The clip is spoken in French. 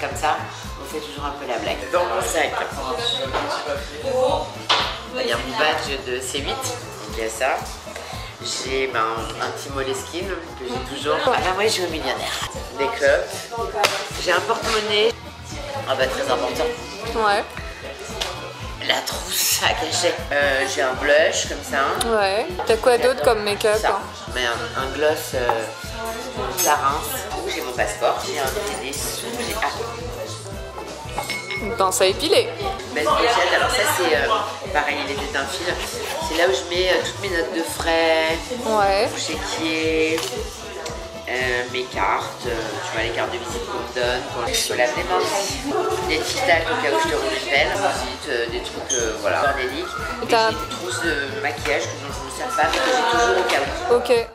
comme ça, on fait toujours un peu la blague. Dans mon sac, il y a mon badge de C8, donc il y a ça. J'ai ben, un petit Moleskine que j'ai toujours. Ah bah moi je suis au millionnaire. Des clubs. J'ai un porte-monnaie. Ah bah très important. Ouais. La trousse à cachet. Euh, j'ai un blush comme ça. Ouais. T'as quoi d'autre comme make-up Ça. Mais un, un gloss euh, Clarins. J'ai mon passeport. J'ai un des sous. J'ai ah, Dans ça épiler. Alors ça c'est euh, pareil, il était d'un fil. C'est là où je mets euh, toutes mes notes de frais, Ouais. mon chéquier, euh, mes cartes, tu vois les cartes de visite qu'on me donne pour le chocolat des mains, des tic au cas où je te renouvelle, euh, des trucs voilà, bordéliques. Et j'ai des trousses de maquillage que je ne me sers pas mais que j'ai toujours au cas où. Ok.